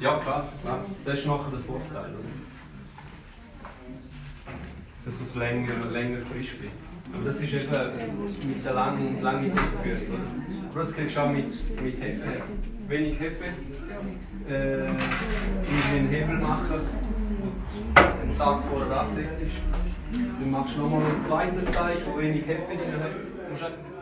Ja, klar, klar. Das ist nachher der Vorteil. Oder? Dass es länger, länger frisch bleibt. Aber das ist eben mit der langen, langen geführt. Oder? Aber das kriegst du auch mit, mit Hefe. Wenig Hefe. Äh, irgendwie einen Hebel machen und einen Tag vorher ansetzt. Dann machst du nochmal einen zweiten Teig, wo wenig Hefe drin hat.